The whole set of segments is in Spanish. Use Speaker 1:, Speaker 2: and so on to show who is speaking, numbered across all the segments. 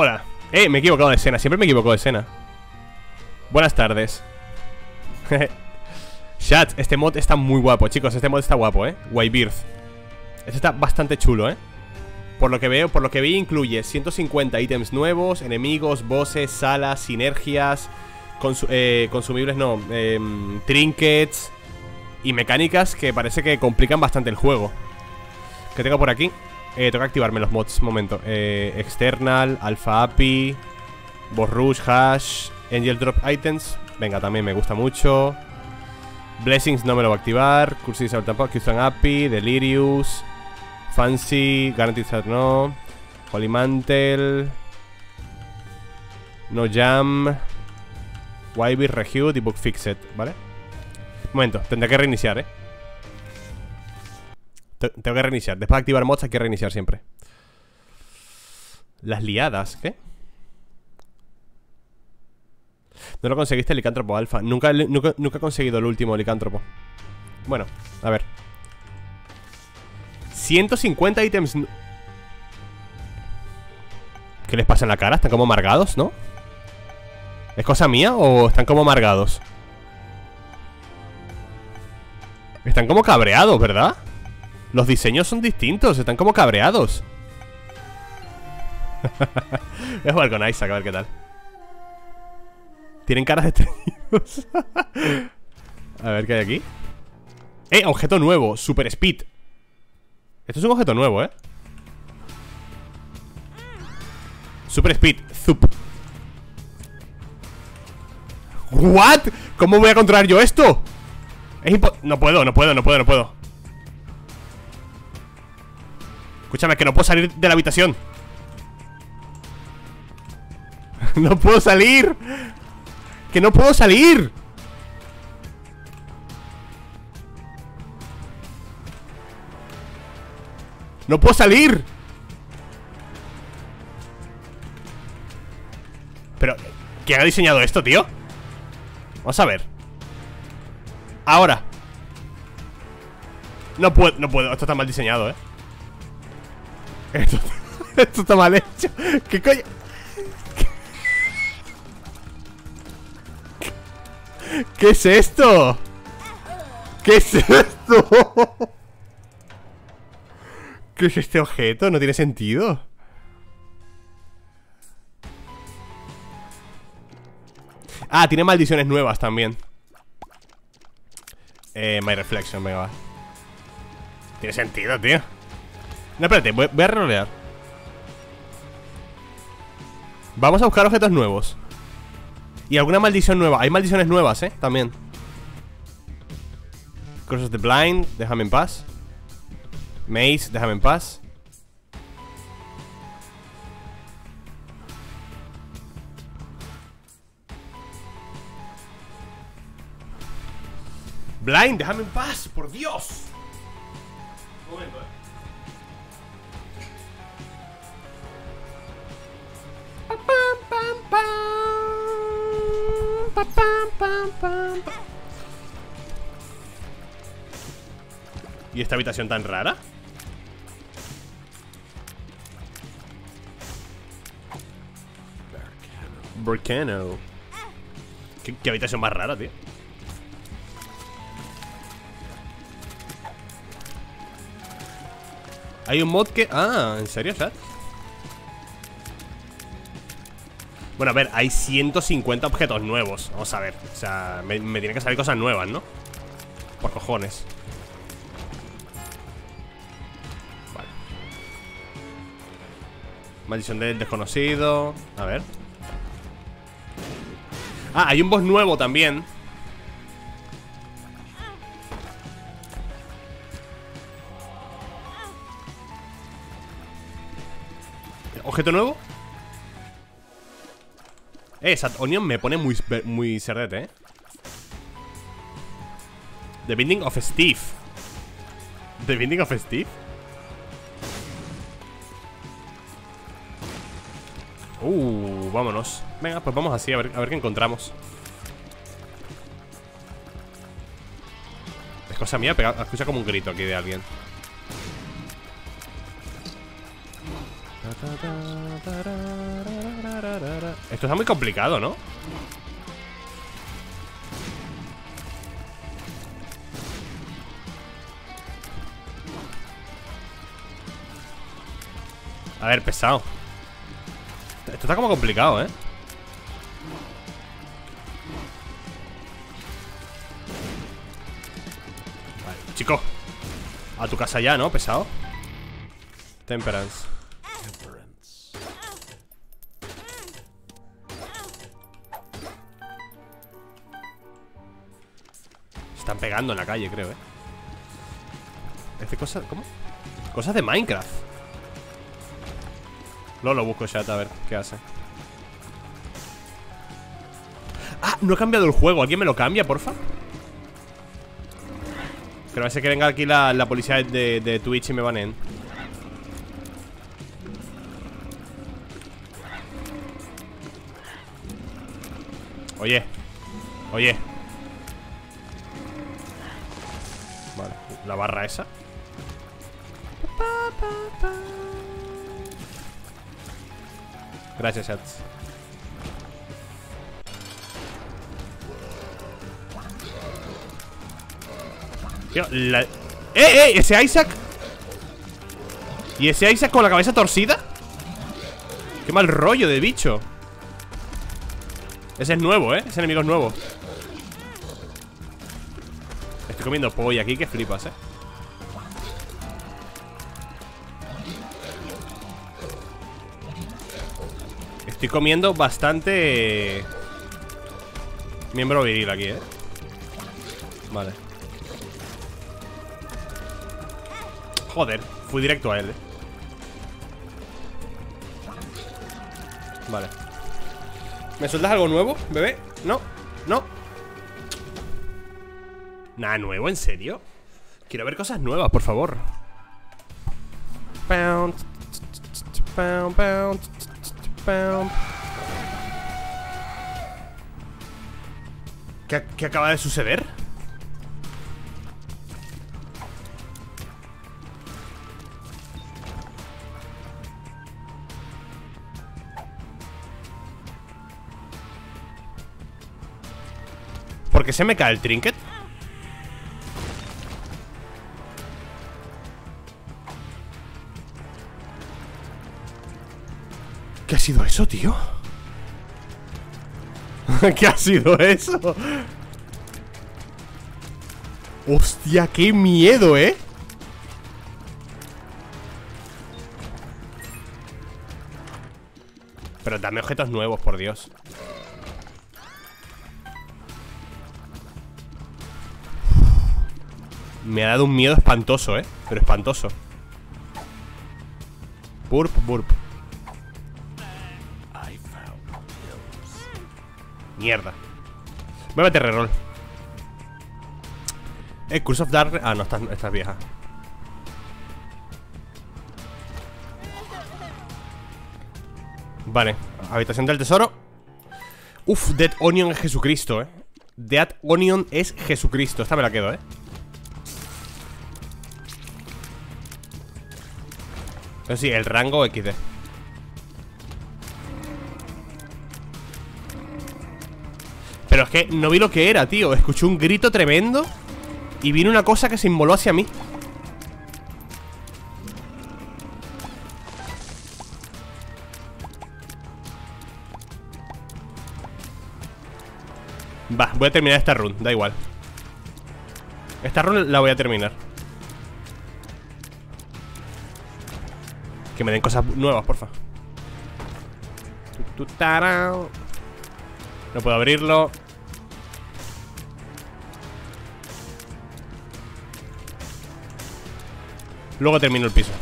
Speaker 1: Hola. Eh, me he equivocado de escena. Siempre me equivoco de escena. Buenas tardes. Chat, este mod está muy guapo, chicos. Este mod está guapo, ¿eh? Whitebeard. Este está bastante chulo, ¿eh? Por lo que veo, por lo que vi, incluye 150 ítems nuevos, enemigos, bosses, salas, sinergias, eh, consumibles, no, em, trinkets y mecánicas que parece que complican bastante el juego. ¿Qué tengo por aquí? Eh, tengo que activarme los mods, momento. Eh, external, Alpha API, Boss Rush, Hash, Angel Drop Items. Venga, también me gusta mucho. Blessings no me lo va a activar. Cursis tampoco. Qson API, Delirious, Fancy, Guaranteed no. Holy Mantle. No Jam. YB Rehute y Book Fixed, ¿vale? Momento, tendré que reiniciar, ¿eh? Tengo que reiniciar. Después de activar mods hay que reiniciar siempre. Las liadas, ¿qué? No lo conseguiste el licántropo alfa. Nunca, nunca, nunca he conseguido el último licántropo. Bueno, a ver. 150 ítems. ¿Qué les pasa en la cara? Están como amargados, ¿no? ¿Es cosa mía o están como amargados? Están como cabreados, ¿verdad? Los diseños son distintos, están como cabreados Voy a jugar con Isaac a ver qué tal Tienen caras de A ver qué hay aquí ¡Eh! Objeto nuevo, Super Speed Esto es un objeto nuevo, ¿eh? Super Speed, Zup ¿What? ¿Cómo voy a controlar yo esto? Es no puedo, no puedo, no puedo, no puedo Escúchame, que no puedo salir de la habitación. No puedo salir. Que no puedo salir. No puedo salir. Pero, ¿quién ha diseñado esto, tío? Vamos a ver. Ahora. No puedo, no puedo, esto está mal diseñado, eh Esto, está mal hecho ¿Qué coño? ¿Qué es esto? ¿Qué es esto? ¿Qué es este objeto? No tiene sentido Ah, tiene maldiciones nuevas también Eh, My Reflection, venga, va Tiene sentido, tío No, espérate, voy, a rerolear Vamos a buscar objetos nuevos. Y alguna maldición nueva. Hay maldiciones nuevas, eh, también. Curse the Blind, déjame en paz. Maze, déjame en paz. Blind, déjame en paz, por Dios. ¿Y esta habitación tan rara? Volcano. ¿Qué, ¿Qué habitación más rara, tío? Hay un mod que... Ah, ¿en serio, chat? Bueno, a ver, hay 150 objetos nuevos. Vamos a ver, o sea, me, me tienen que salir cosas nuevas, ¿no? Por cojones. Vale. Maldición del desconocido. A ver. Ah, hay un boss nuevo también. ¿Objeto nuevo? Eh, Sat Onion me pone muy, muy cerdete, eh. The Binding of Steve. The Binding of Steve. Uh, vámonos. Venga, pues vamos así, a ver, a ver qué encontramos. Es cosa mía, escucha como un grito aquí de alguien Esto está muy complicado, ¿no? A ver, pesado Esto está como complicado, ¿eh? Chico A tu casa ya, ¿no? Pesado Temperance En la calle, creo, ¿eh? Este cosa... ¿Cómo? Cosas de Minecraft Luego lo busco chat a ver qué hace Ah, no he cambiado el juego ¿Alguien me lo cambia, porfa? Creo que que venga aquí la, la policía de, de Twitch y me banen Oye Oye la barra esa Gracias, chats Tío, la... ¡Eh, eh! ¿Ese Isaac? ¿Y ese Isaac con la cabeza torcida? Qué mal rollo de bicho Ese es nuevo, ¿eh? Ese enemigo es nuevo comiendo pollo aquí que flipas, ¿eh? Estoy comiendo bastante Miembro viril aquí, ¿eh? Vale Joder, fui directo a él, ¿eh? Vale ¿Me sueltas algo nuevo, bebé? No, ¿Nada nuevo? ¿En serio? Quiero ver cosas nuevas, por favor ¿Qué, ¿Qué acaba de suceder? ¿Por qué se me cae el trinket? Eso, tío? ¿Qué ha sido eso? Hostia, qué miedo, ¿eh? Pero dame objetos nuevos, por Dios Me ha dado un miedo espantoso, ¿eh? Pero espantoso Burp, burp Mierda. Voy a meter reroll. Eh, Curse of Dark. Ah, no, esta, esta es vieja. Vale Habitación del tesoro. Uf, Dead Onion es Jesucristo, eh. Dead Onion es Jesucristo. Esta me la quedo, eh. Pero sí, el rango XD es que no vi lo que era, tío. Escuché un grito tremendo Y vino una cosa que se inmoló hacia mí. Va, voy a terminar esta run, da igual. Esta run la voy a terminar. Que me den cosas nuevas, porfa. No puedo abrirlo Luego termino el piso.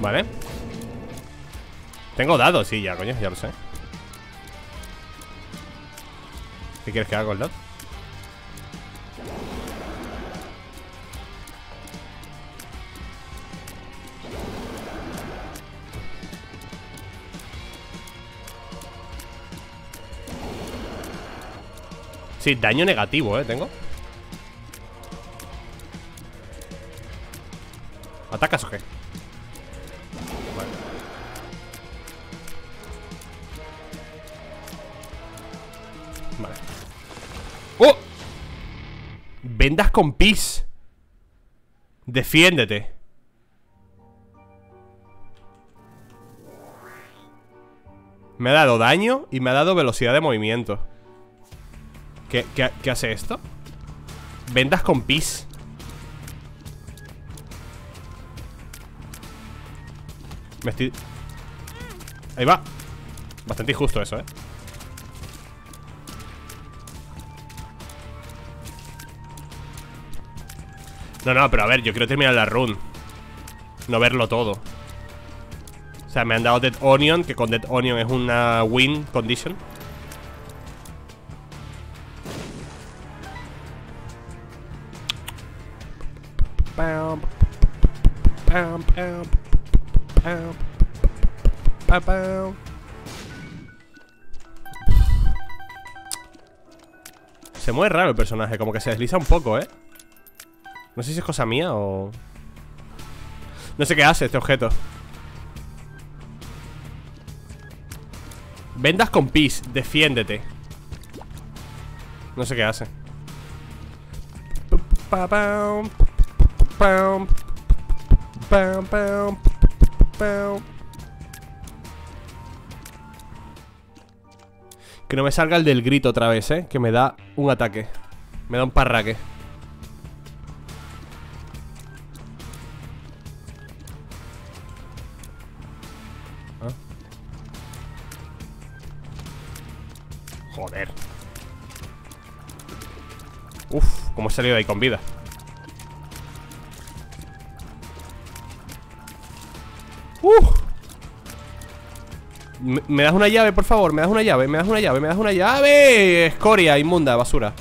Speaker 1: Vale. Tengo dados, sí, ya, coño, ya lo sé. ¿Qué quieres que haga con el dado? Sí, daño negativo, ¿eh? Tengo ¿Atacas o qué? Vale. ¡Oh! Vendas con pis Defiéndete Me ha dado daño y me ha dado velocidad de movimiento ¿Qué, hace esto? Vendas con pis. Ahí va Bastante injusto eso, ¿eh? No, no, pero a ver, yo quiero terminar la run No verlo todo O sea, me han dado Dead Onion Que con Dead Onion es una win condition Se mueve raro el personaje, como que se desliza un poco, ¿eh? No sé si es cosa mía o... No sé qué hace este objeto. Vendas con pis, defiéndete. No sé qué hace que no me salga el del grito otra vez, ¿eh? Que me da un ataque. Me da un parraque. ¿Ah? Joder. Uf, cómo he salido de ahí con vida ¿Me das una llave, por favor? ¿Me das una llave? ¿Me das una llave? ¿Me das una llave? Escoria, inmunda, basura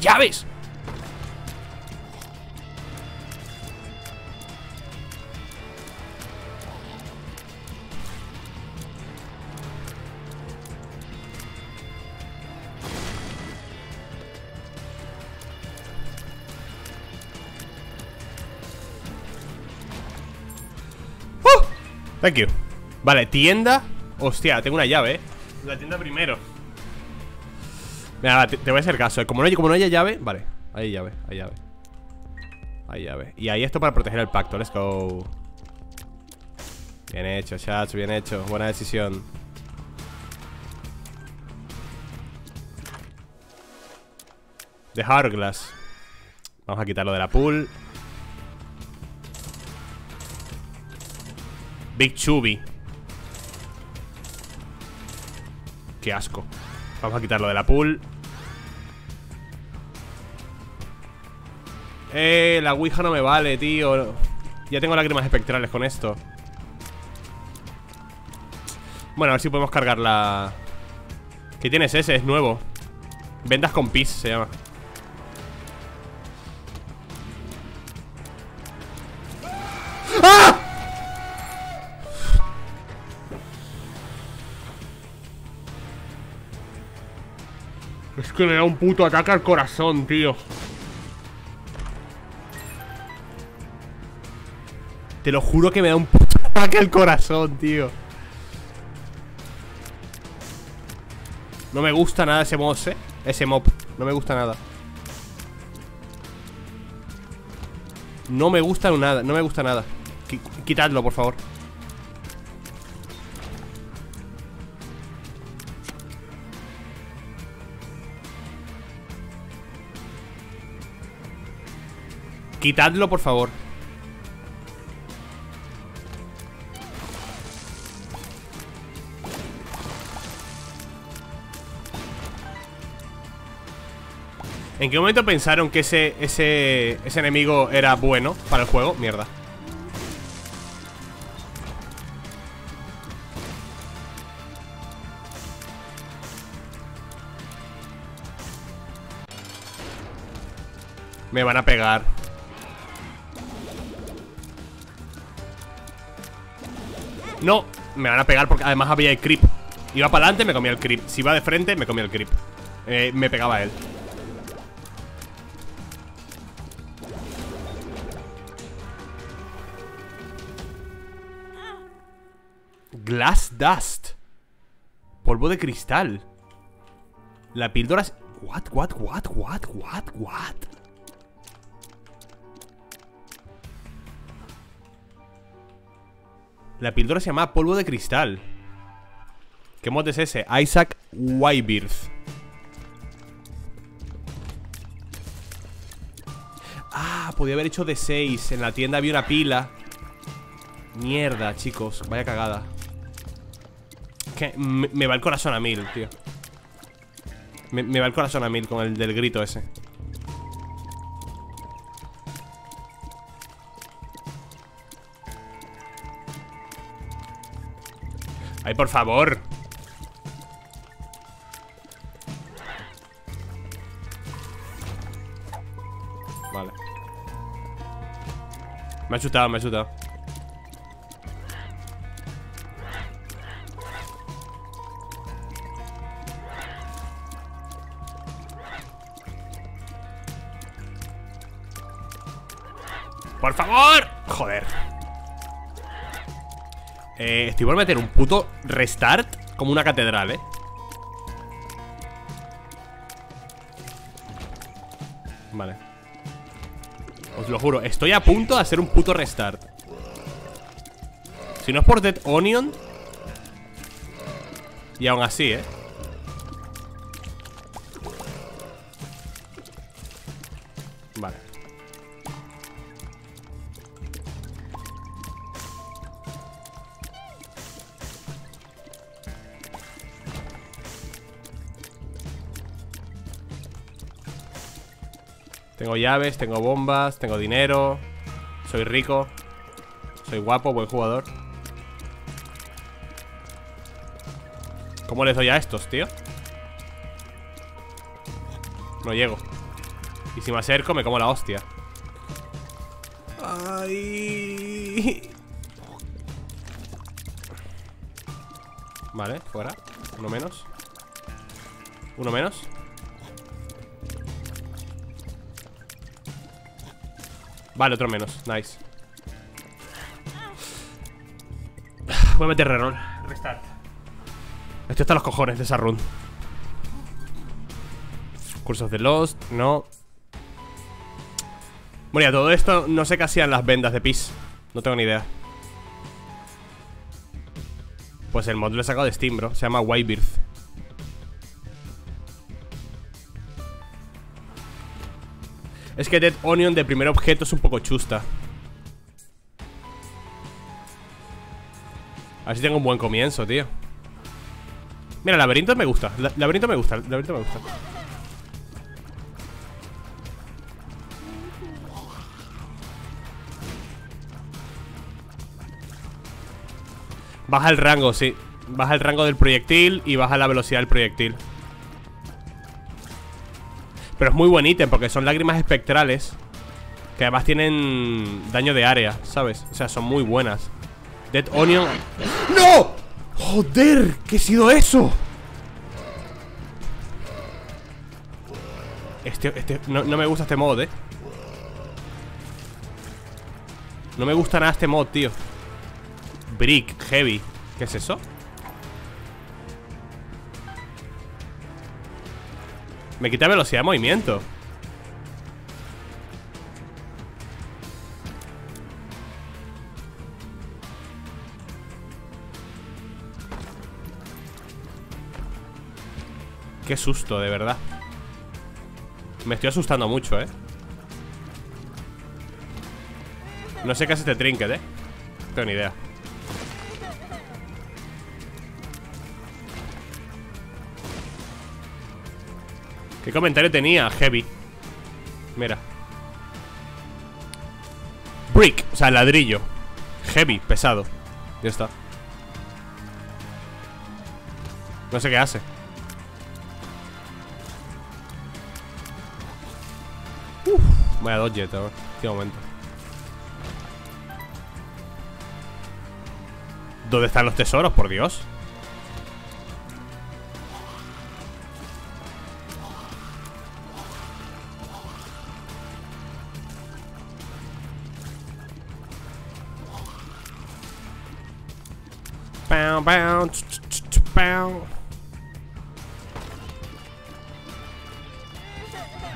Speaker 1: ¡Llaves! Thank you. Vale, tienda. Hostia, tengo una llave, eh. La tienda primero. Mira, te, voy a hacer caso como no, como no haya llave Vale, hay llave, hay llave. Hay llave. Y ahí esto para proteger el pacto, let's go. Bien hecho, chats, bien hecho. Buena decisión. The Hourglass. Vamos a quitarlo de la pool Big Chubby. Qué asco. Vamos a quitarlo de la pool. Eh, la Ouija no me vale, tío. Ya tengo lágrimas espectrales con esto. Bueno, a ver si podemos cargar la... ¿Qué tienes ese? Es nuevo. Vendas con pis se llama me da un puto ataque al corazón, tío. Te lo juro que me da un puto ataque al corazón, tío. No me gusta nada ese mob, ¿eh? Ese mob. No me gusta nada. No me gusta nada No me gusta nada. Quitadlo, por favor Quitadlo, por favor. ¿En qué momento pensaron que ese, ese, ese enemigo era bueno para el juego? Mierda. Me van a pegar No Me van a pegar porque además había el creep. Iba para adelante, me comía el creep. Si iba de frente, me comía el creep. Eh, Me pegaba él. Glass Dust. Polvo de cristal. La píldora es... What, what, what, what, what, what La píldora se llama polvo de cristal. ¿Qué mod es ese? Isaac Wybirth. Ah, podía haber hecho de 6 En la tienda había una pila. Mierda, chicos. Vaya cagada. Que me, va el corazón a mil, tío. Me, me va el corazón a mil con el del grito ese Ay, por favor. Vale. Me ha chutado, me ha chutado. ¡Por favor! Joder eh, Estoy por meter un puto restart Como una catedral, eh. Vale. Os lo juro, estoy a punto de hacer un puto restart. Si no es por Dead Onion. Y aún así, eh llaves, tengo bombas, tengo dinero Soy rico Soy guapo, buen jugador. ¿Cómo les doy a estos, tío? No llego. Y si me acerco me como la hostia. Ay. Vale, fuera. Uno menos. Uno menos Vale, otro menos, nice. Voy a meter reroll. Restart. Estoy hasta los cojones de esa run. Cursos de Lost, no. Bueno, ya todo esto No sé qué hacían las vendas de PIS No tengo ni idea. Pues el mod lo he sacado de Steam, bro. Se llama Whitebirth Es que Dead Onion de primer objeto es un poco chusta. A ver si tengo un buen comienzo, tío. Mira, laberinto me gusta. Laberinto me gusta, laberinto me gusta. Baja el rango, sí. Baja el rango del proyectil y baja la velocidad del proyectil pero es muy buen ítem porque son lágrimas espectrales Que además tienen daño de área, ¿sabes? O sea, son muy buenas Dead Onion ¡No! ¡Joder! ¿Qué ha sido eso? Este, este, no, no me gusta este mod, eh No me gusta nada este mod, tío Brick, heavy ¿Qué es eso? Me quita velocidad de movimiento. Qué susto, de verdad. Me estoy asustando mucho, eh No sé qué hace este trinket, eh No tengo ni idea ¿Qué comentario tenía? Heavy Mira. Brick, o sea, ladrillo. Heavy, pesado. Ya está. No sé qué hace. Uf, vaya dodge, tío Qué momento. ¿Dónde están los tesoros, por Dios?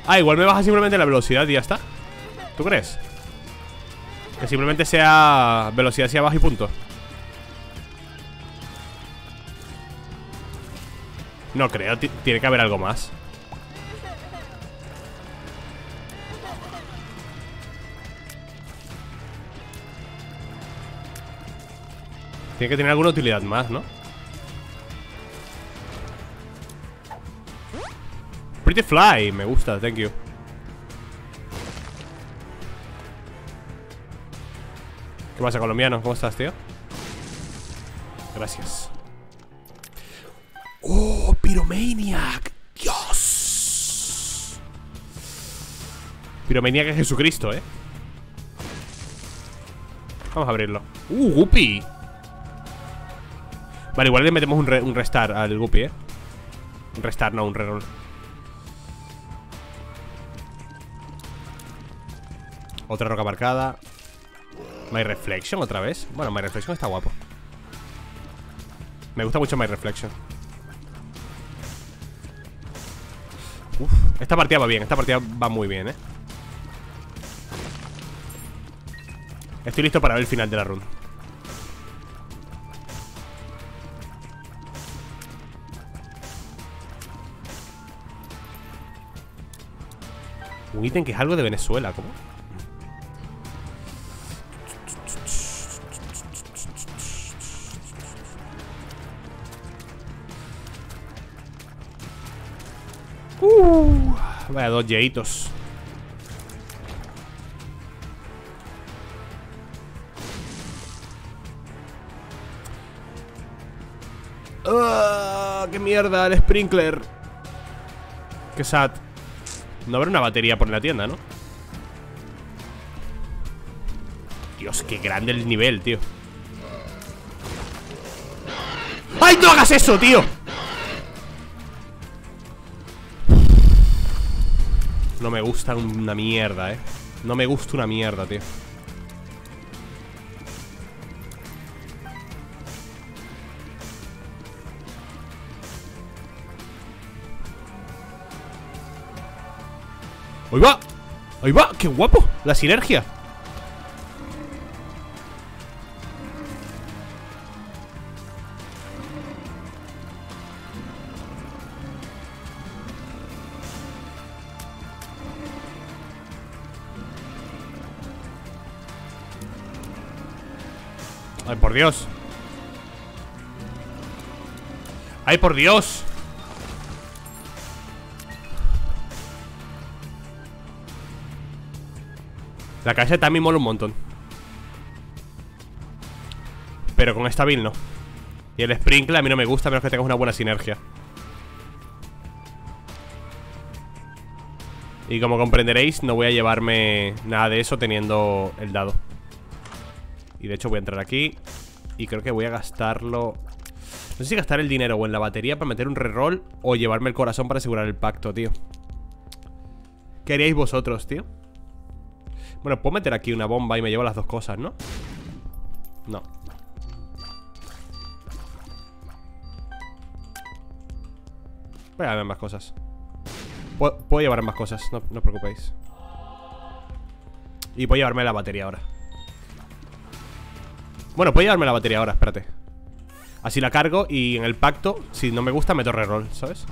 Speaker 1: Ah, igual me baja simplemente la velocidad y ya está. ¿Tú crees? Que simplemente sea velocidad hacia abajo y punto. No creo, ti- tiene que haber algo más Tiene que tener alguna utilidad más, ¿no? Pretty Fly, me gusta, thank you ¿Qué pasa, colombiano? ¿Cómo estás, tío? Gracias ¡Oh, Pyromaniac! ¡Dios! Pyromaniac es Jesucristo, ¿eh? Vamos a abrirlo ¡Uh, Guppy! Vale, igual le metemos un, re- un restart al Guppy, ¿eh? Un restart, no, un reroll. Otra roca marcada My Reflection otra vez. Bueno, My Reflection está guapo. Me gusta mucho My Reflection. Uf, esta partida va bien Esta partida va muy bien, eh Estoy listo para ver el final de la run Un ítem que es algo de Venezuela, ¿cómo? Uh, vaya dos yeitos. Ah, ¡Qué mierda! El sprinkler. Qué sad. No habrá una batería por la tienda, ¿no? Dios, qué grande el nivel, tío. ¡Ay, no hagas eso, tío! No me gusta una mierda, eh No me gusta una mierda, tío ¡Ahí va! ¡Ahí va! ¡Qué guapo! La sinergia ¡Ay, por Dios! ¡Ay, por Dios! La cabeza también mola un montón. Pero con esta build no. Y el sprinkle a mí no me gusta menos que tengas una buena sinergia. Y como comprenderéis, no voy a llevarme nada de eso teniendo el dado. Y de hecho voy a entrar aquí Y creo que voy a gastarlo. No sé si gastar el dinero o en la batería para meter un reroll O llevarme el corazón para asegurar el pacto, tío. ¿Qué haríais vosotros, tío? Bueno, puedo meter aquí una bomba y me llevo las dos cosas, ¿no? No. Voy a llevar más cosas. Puedo, puedo llevar más cosas, no, no os preocupéis. Y puedo llevarme la batería ahora. Bueno, puedo llevarme la batería ahora, espérate. Así la cargo y en el pacto Si no me gusta meto reroll, ¿sabes?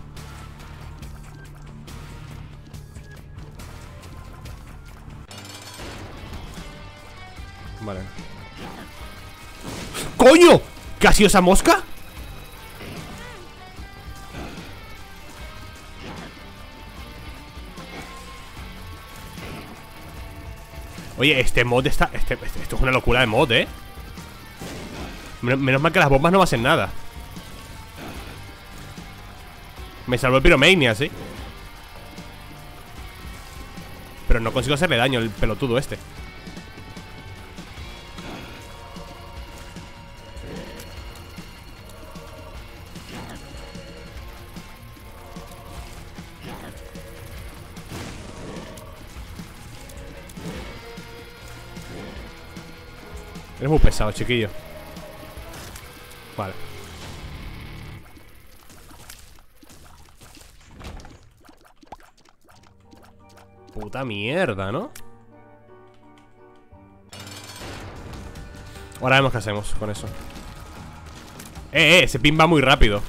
Speaker 1: ¡Coño! ¿Qué ha sido esa mosca? Oye, este mod está... Este, este- esto es una locura de mod, ¿eh? Men- Menos mal que las bombas no hacen nada Me salvó el Pyromania, ¿sí? Pero no consigo hacerle daño el pelotudo este Chiquillo. Vale. Puta mierda, ¿no? Ahora vemos qué hacemos con eso. Eh, eh, ese pin va muy rápido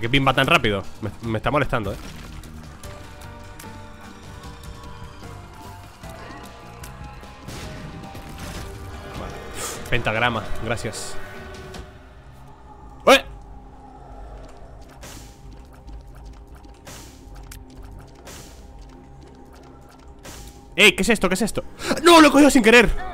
Speaker 1: ¿Por qué pin va tan rápido? Me, está molestando, eh Pentagrama, gracias ¡Eh! ¡Eh! ¿Qué es esto? ¿Qué es esto? ¡No! ¡Lo he cogido sin querer!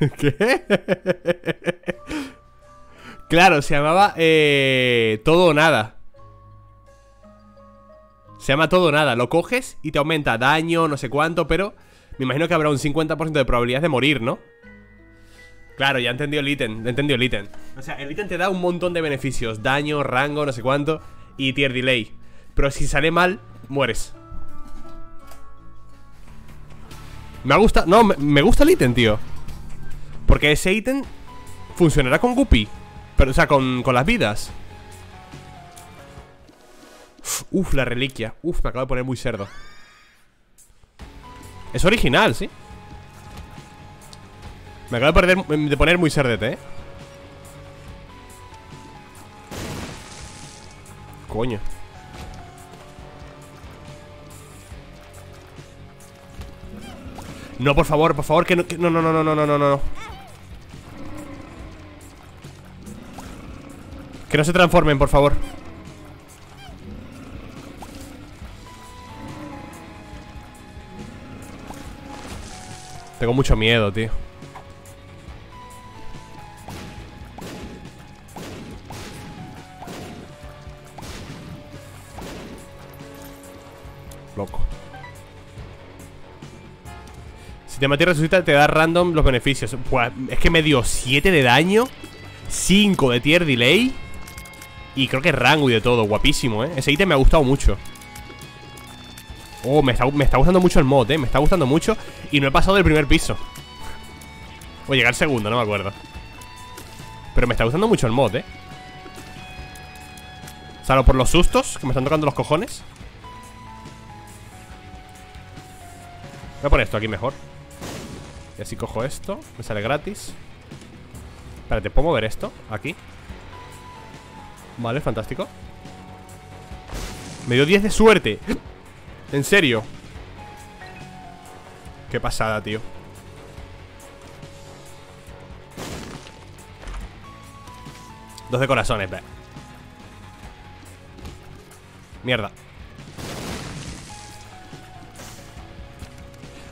Speaker 1: ¿Qué? Claro, se llamaba eh, todo o nada. Se llama todo o nada. Lo coges y te aumenta daño, no sé cuánto, pero me imagino que habrá un 50% de probabilidad de morir, ¿no? Claro, ya he entendido el ítem, he entendido el ítem. O sea, el ítem te da un montón de beneficios. Daño, rango, no sé cuánto y tier delay. Pero si sale mal, mueres. Me ha gustado... No, me gusta el ítem, tío. Porque ese ítem funcionará con Guppy. Pero, o sea, con, con las vidas. Uf, la reliquia. Uf, me acabo de poner muy cerdo. Es original, ¿sí? Me acabo de, de poner muy cerdete, ¿eh? Coño No, por favor, por favor, que no, que no, no, no, no, no, no, no no se transformen, por favor. Tengo mucho miedo, tío. Loco. Si te mata y resucita te da random los beneficios. Es que me dio 7 de daño 5 de tier delay y creo que rango y de todo, guapísimo, ¿eh? Ese ítem me ha gustado mucho Oh, me está, me está gustando mucho el mod, ¿eh? Me está gustando mucho Y no he pasado del primer piso O llegar al segundo, no me acuerdo Pero me está gustando mucho el mod, ¿eh? Salvo por los sustos Que me están tocando los cojones Voy a poner esto aquí mejor Y así cojo esto Me sale gratis Espérate, ¿puedo mover esto? Aquí Vale, fantástico. Me dio 10 de suerte. En serio. Qué pasada, tío. Dos de corazones, ve. Mierda.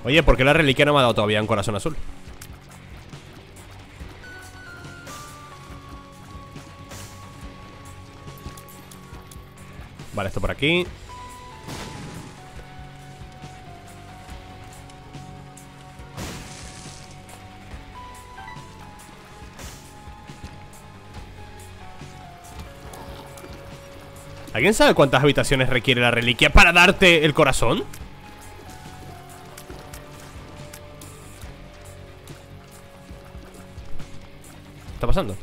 Speaker 1: Oye, ¿por qué la reliquia no me ha dado todavía un corazón azul? Vale, esto por aquí ¿Alguien sabe cuántas habitaciones requiere la reliquia para darte el corazón? ¿Qué está pasando?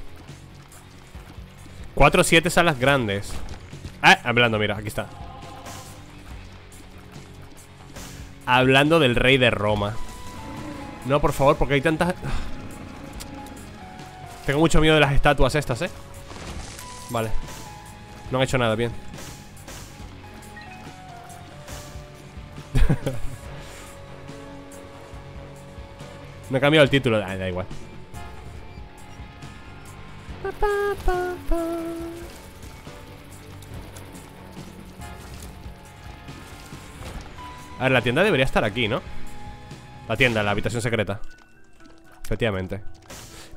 Speaker 1: Cuatro o siete salas grandes Ah, hablando, mira, aquí está. Hablando del rey de Roma. No, por favor, porque hay tantas... Tengo mucho miedo de las estatuas estas, ¿eh? Vale. No han hecho nada, bien. No he cambiado el título, ah, da igual A ver, la tienda debería estar aquí, ¿no? La tienda, la habitación secreta Efectivamente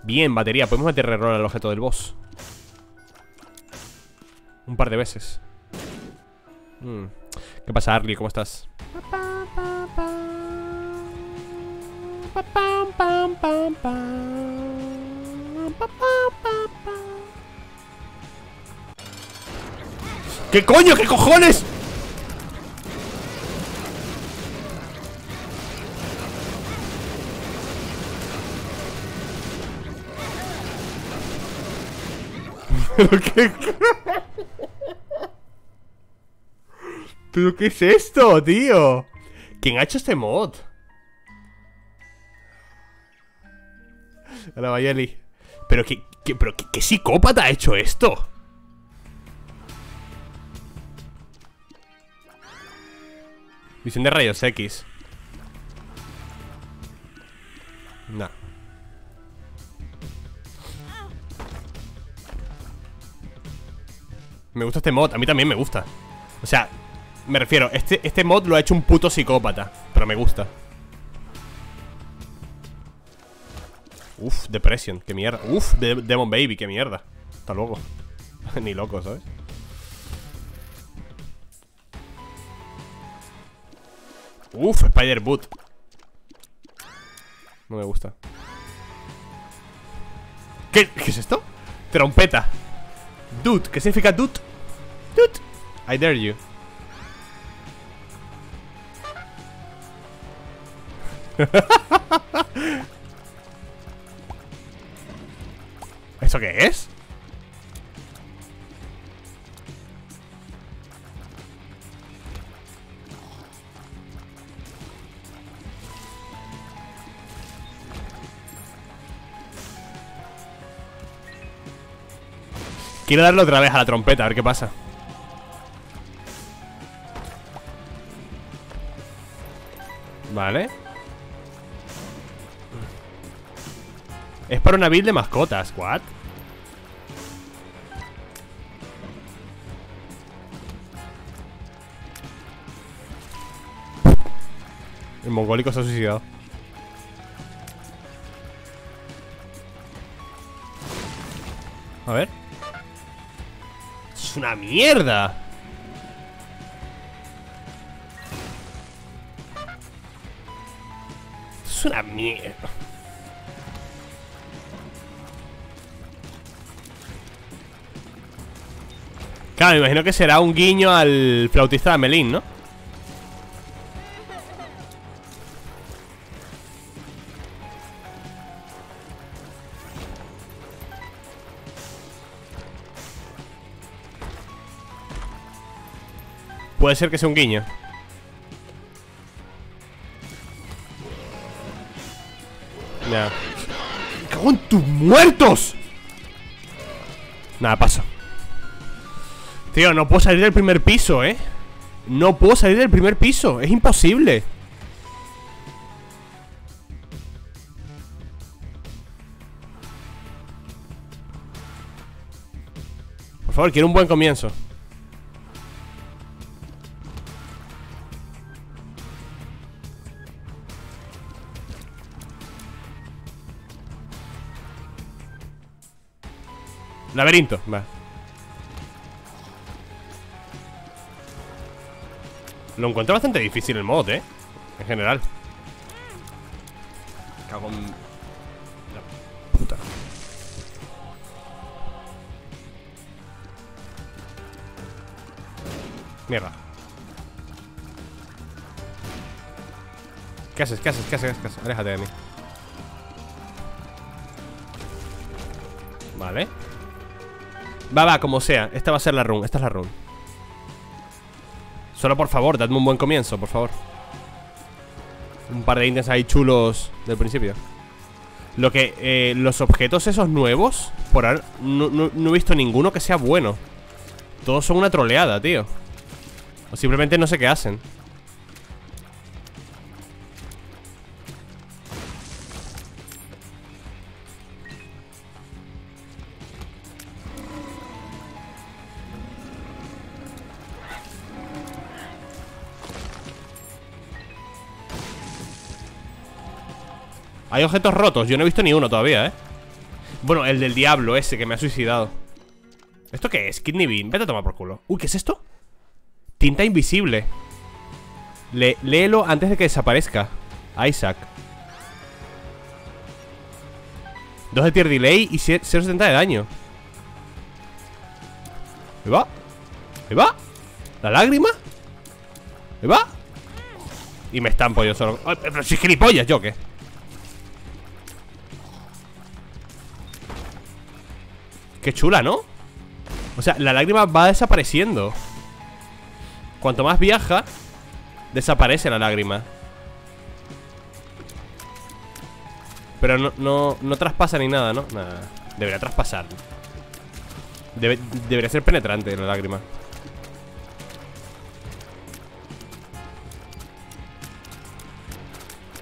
Speaker 1: Bien, batería, podemos meter error al objeto del boss Un par de veces hmm. ¿Qué pasa, Arlie? ¿Cómo estás? ¿Qué coño? ¿Qué cojones? ¿Pero qué? ¿Pero qué es esto, tío? ¿Quién ha hecho este mod? Hola, Mayeli. ¿Pero qué, pero qué, qué psicópata ha hecho esto? Visión de rayos X. Nah. Me gusta este mod, a mí también me gusta. O sea, me refiero, este, este mod lo ha hecho un puto psicópata, pero me gusta. Uf, Depression, qué mierda. Uf, De- Demon Baby, qué mierda. Hasta luego. Ni loco, ¿sabes? Uf, Spider Boot. No me gusta. ¿Qué, ¿Qué es esto? Trompeta. Dude, ¿qué significa dude? Dude. I dare you. ¿Eso qué es? Quiero darle otra vez a la trompeta, a ver qué pasa. Vale. Es para una build de mascotas, ¿what? El mongólico se ha suicidado. A ver. Es una mierda. Mierda. Claro, me imagino que será un guiño al flautista de Amelín, ¿no? Puede ser que sea un guiño. ¡Me cago en tus muertos! Nada, paso. Tío, no puedo salir del primer piso, ¿eh? No puedo salir del primer piso. Es imposible. Por favor, quiero un buen comienzo. Laberinto, va. Lo encuentro bastante difícil el mod, ¿eh? En general. Cago en... La puta. Mierda. ¿Qué haces? ¿Qué haces? ¿Qué haces? ¿Qué haces? Aléjate de mí. Vale. Va, va, como sea. Esta va a ser la run. Esta es la run. Solo por favor, dadme un buen comienzo, por favor. Un par de ítems ahí chulos del principio. Lo que, eh, los objetos esos nuevos, por ahora, no, no- no he visto ninguno que sea bueno. Todos son una troleada, tío. O simplemente no sé qué hacen. Hay objetos rotos, yo no he visto ni uno todavía, ¿eh? Bueno, el del diablo ese que me ha suicidado ¿Esto qué es? Kidney Bean, vete a tomar por culo Uy, ¿qué es esto? Tinta invisible léelo antes de que desaparezca Isaac 2 de tier delay y 0.70 de daño ¿Me va? ¿Me va? ¿La lágrima? ¿Me va? Y me estampo yo solo Pero si gilipollas, ¿yo qué? Qué chula, ¿no? O sea, la lágrima va desapareciendo. Cuanto más viaja Desaparece la lágrima. Pero no, no, no traspasa ni nada, ¿no? Nada, debería traspasar. Debería ser penetrante la lágrima.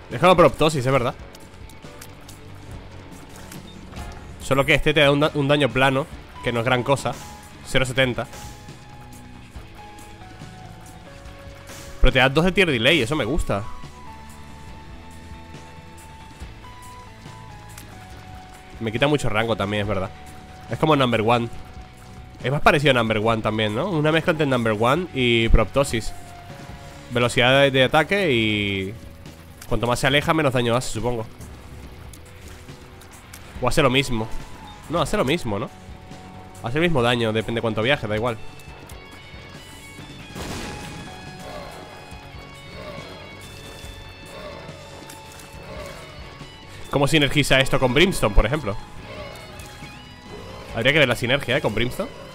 Speaker 1: Déjalo proptosis, es verdad Solo que este te da un, daño plano Que no es gran cosa. 0.70 Pero te da 2 de tier delay, eso me gusta. Me quita mucho rango también, es verdad. Es como number one. Es más parecido a number one también, ¿no? Una mezcla entre number one y proptosis. Velocidad de ataque y... Cuanto más se aleja, menos daño hace, supongo o hace lo mismo No, hace lo mismo, ¿no? Hace el mismo daño, depende de cuánto viaje, da igual ¿Cómo sinergiza esto con Brimstone, por ejemplo? Habría que ver la sinergia, ¿eh? Con Brimstone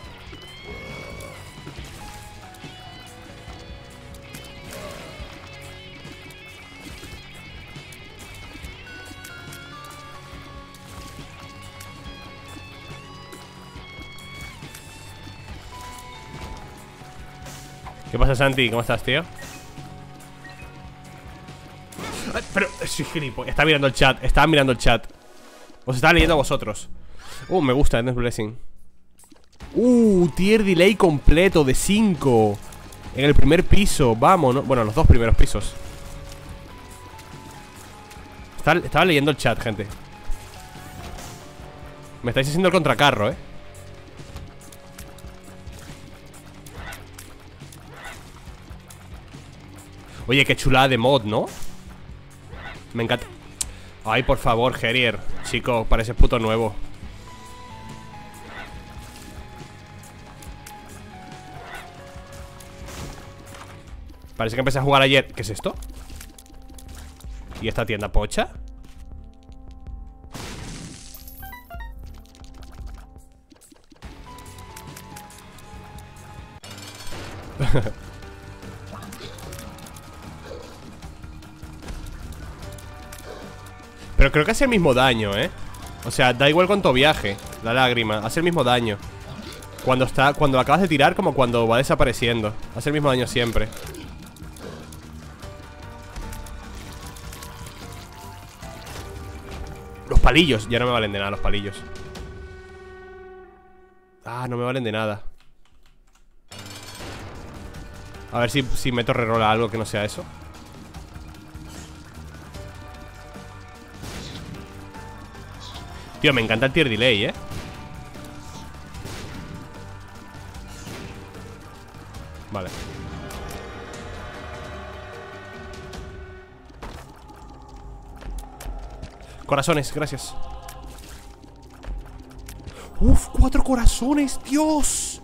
Speaker 1: ¿Qué pasa, Santi? ¿Cómo estás, tío? pero, soy gilipollas. Está mirando el chat, estaba mirando el chat. Os estaba leyendo a vosotros. Uh, me gusta Endless Blessing. Uh, tier delay completo de 5 En el primer piso, vamos, ¿no? Bueno, los dos primeros pisos. Estaba, estaba leyendo el chat, gente. Me estáis haciendo el contracarro, eh Oye, qué chulada de mod, ¿no? Me encanta Ay, por favor, Herier Chico, parece puto nuevo Parece que empecé a jugar ayer ¿Qué es esto? ¿Y esta tienda pocha? Creo que hace el mismo daño, ¿eh? O sea, da igual cuánto viaje La lágrima, hace el mismo daño. Cuando está, cuando acabas de tirar Como cuando va desapareciendo. Hace el mismo daño siempre. Los palillos, ya no me valen de nada los palillos. Ah, no me valen de nada. A ver si, si meto rerola algo que no sea eso Tío, me encanta el tier delay, ¿eh? Vale Corazones, gracias Uf, cuatro corazones, Dios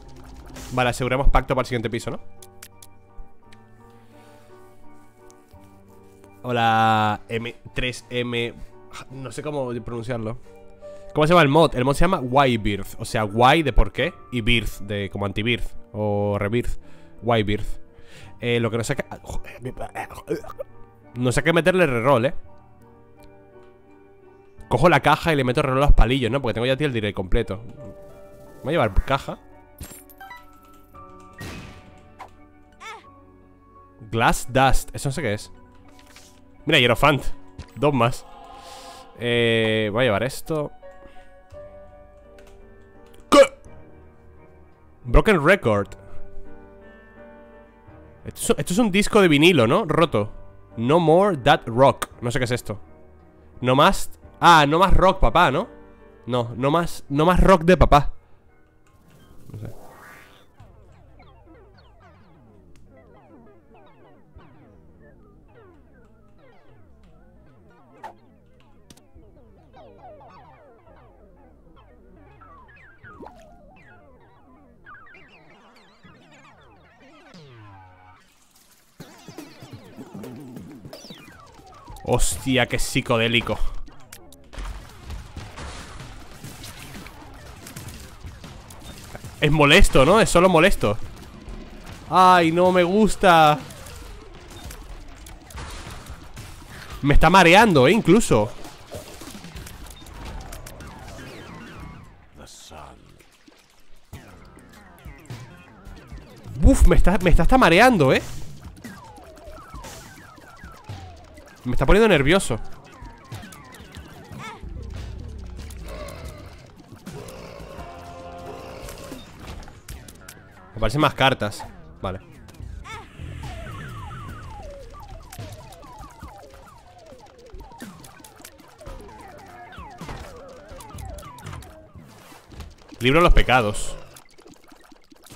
Speaker 1: Vale, aseguremos pacto para el siguiente piso, ¿no? Hola M3M No sé cómo pronunciarlo ¿Cómo se llama el mod? El mod se llama Y-Birth O sea, Y de por qué y Birth de como anti-Birth o Rebirth. Y-Birth. Eh, lo que no sé que. No sé qué meterle reroll, eh. Cojo la caja y le meto reroll a los palillos, ¿no? Porque tengo ya el delay completo. Voy a llevar caja. Glass Dust. Eso no sé qué es. Mira, Hierofant. Dos más. Eh, voy a llevar esto. Broken Record. Esto, es un disco de vinilo, ¿no? Roto. No more that rock. No sé qué es esto. No más... Ah, no más rock, papá, ¿no? No, no más... No más rock de papá. No sé Hostia, qué psicodélico Es molesto, ¿no? Es solo molesto Ay, no me gusta Me está mareando, ¿eh? Incluso Uf, me está, me está hasta mareando, ¿eh? Me está poniendo nervioso. Me parecen más cartas. Vale. Libro de los pecados.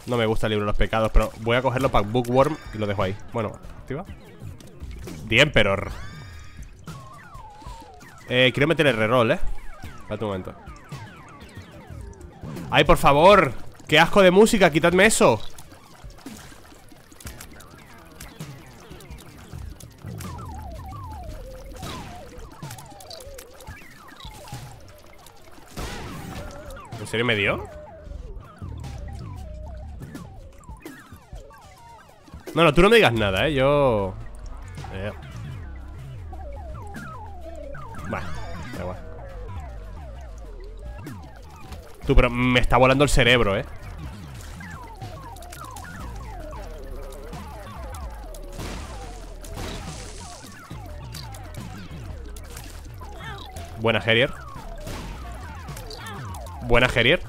Speaker 1: No me gusta el libro de los pecados Pero voy a cogerlo para Bookworm Y lo dejo ahí. Bueno, activa. The Emperor eh, quiero meter el reroll, ¿eh? Espérate un momento ¡Ay, por favor! ¡Qué asco de música! ¡Quitadme eso! ¿En serio me dio? No, no, tú no me digas nada, ¿eh? Yo... Pero me está volando el cerebro, ¿eh? Buena Herier Buena Herier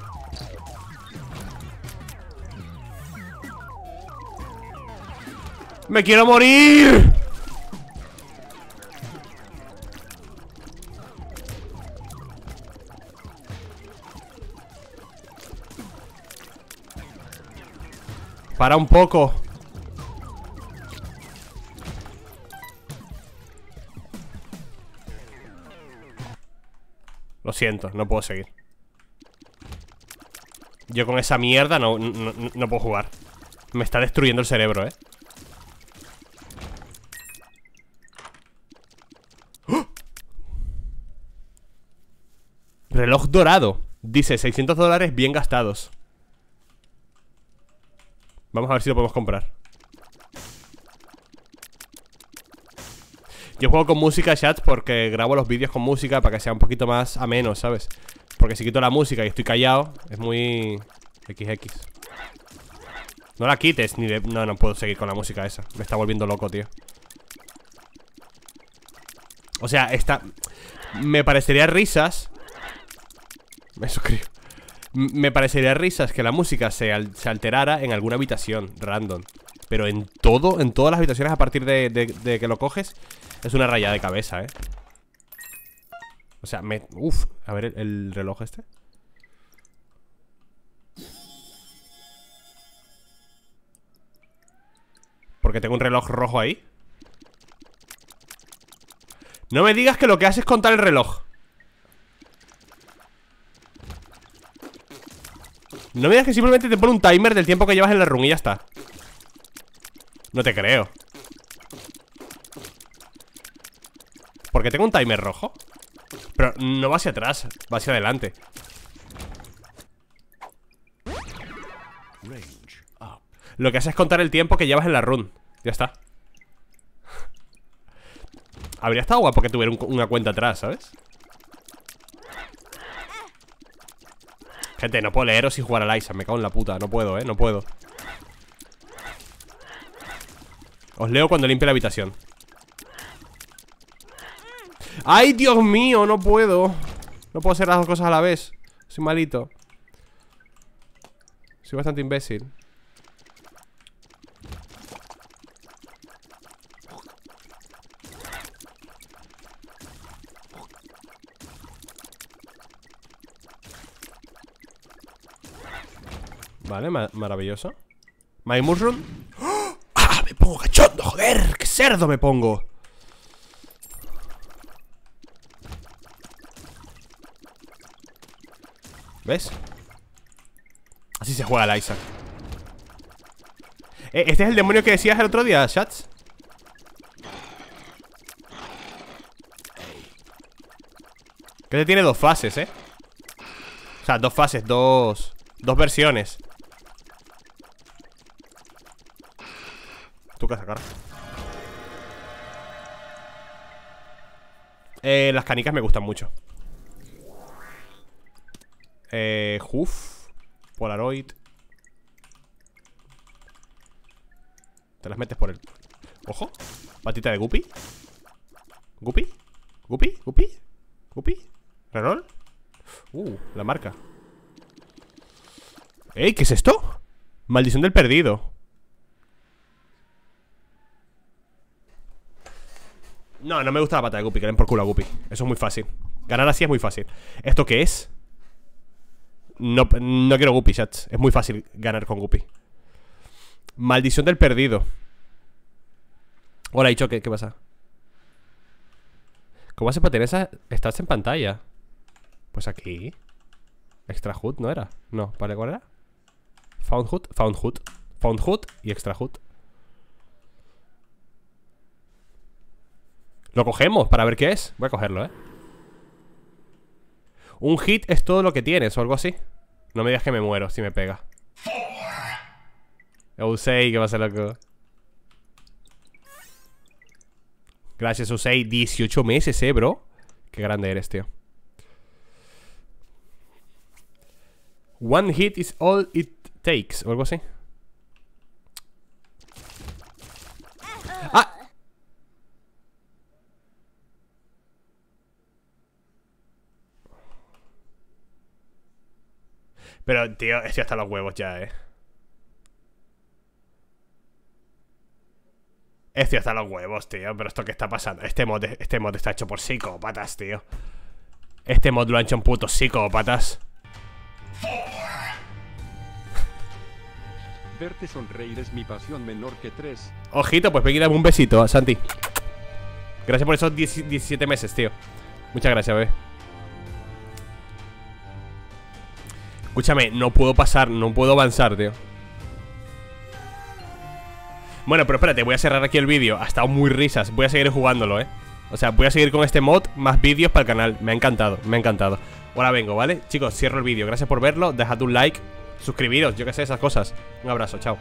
Speaker 1: ¡Me quiero morir! Para un poco. Lo siento, no puedo seguir. Yo con esa mierda no, no, puedo jugar. Me está destruyendo el cerebro, eh ¡Oh! Reloj dorado. Dice 600 dólares bien gastados Vamos a ver si lo podemos comprar. Yo juego con música, chat, porque grabo los vídeos con música para que sea un poquito más ameno, ¿sabes? Porque si quito la música y estoy callado, es muy... XX No la quites, ni de... No, no puedo seguir con la música esa. Me está volviendo loco, tío. O sea, esta... Me parecería risas. Me suscribo me parecería risas que la música se, alterara en alguna habitación random. Pero en todo, en todas las habitaciones a partir de, que lo coges, es una raya de cabeza, ¿eh? O sea, me... Uf, a ver el, reloj este. Porque tengo un reloj rojo ahí. No me digas que lo que haces es contar el reloj. No me digas que simplemente te pone un timer del tiempo que llevas en la run y ya está. No te creo. ¿Por qué tengo un timer rojo? Pero no va hacia atrás, va hacia adelante. Lo que hace es contar el tiempo que llevas en la run. Ya está. Habría estado guapo que tuviera una cuenta atrás, ¿sabes? Gente, no puedo leeros y jugar a Liza Me cago en la puta, no puedo, eh, no puedo. Os leo cuando limpie la habitación. ¡Ay, Dios mío! No puedo. No puedo hacer las dos cosas a la vez. Soy malito. Soy bastante imbécil Vale, maravilloso My Mushroom ¡Ah! Me pongo cachondo, joder ¡Qué cerdo me pongo! ¿Ves? Así se juega el Isaac eh, ¿Este es el demonio que decías el otro día, Shats? Que este tiene dos fases, ¿eh? O sea, dos fases, dos... Dos versiones Tu casa, cara eh, Las canicas me gustan mucho. Eh... Polaroid. Te las metes por el... Ojo. Patita de Guppy. Guppy. Guppy Guppy. Guppy. Reroll. Uh, la marca. ¡Ey! ¿Qué es esto? Maldición del perdido No, no me gusta la pata de Guppy Que por culo a Guppy Eso es muy fácil Ganar así es muy fácil ¿Esto qué es? No, no quiero Guppy, chats Es muy fácil ganar con Guppy Maldición del perdido Hola, dicho ¿qué, ¿qué pasa? ¿Cómo hace para tener esa... Estás en pantalla Pues aquí Extra Hood, ¿no era? No, ¿vale? ¿Cuál era? Found Hood, Found Hood Found Hood y Extra Hood Lo cogemos para ver qué es. Voy a cogerlo, ¿eh? Un hit es todo lo que tienes o algo así. No me digas que me muero si me pega. Usei, que va a ser loco. Gracias, Usei 18 meses, eh, bro. Qué grande eres, tío. One hit is all it takes O algo así Pero, tío, estoy hasta los huevos ya, eh. Estoy hasta los huevos, tío Pero esto qué está pasando. Este mod, este mod está hecho por psicópatas, tío. Este mod lo han hecho un puto psicópatas.
Speaker 2: Verte sonreír es mi pasión menor que tres.
Speaker 1: Ojito, pues ven un besito, Santi. Gracias por esos 17 meses, tío. Muchas gracias, bebé Escúchame, no puedo pasar, no puedo avanzar, tío. Bueno, pero espérate, voy a cerrar aquí el vídeo. Ha estado muy risas, voy a seguir jugándolo, eh. O sea, voy a seguir con este mod, más vídeos para el canal. Me ha encantado, me ha encantado. Ahora vengo, ¿vale? Chicos, cierro el vídeo, gracias por verlo. Dejad un like, suscribiros, yo qué sé, esas cosas. Un abrazo, chao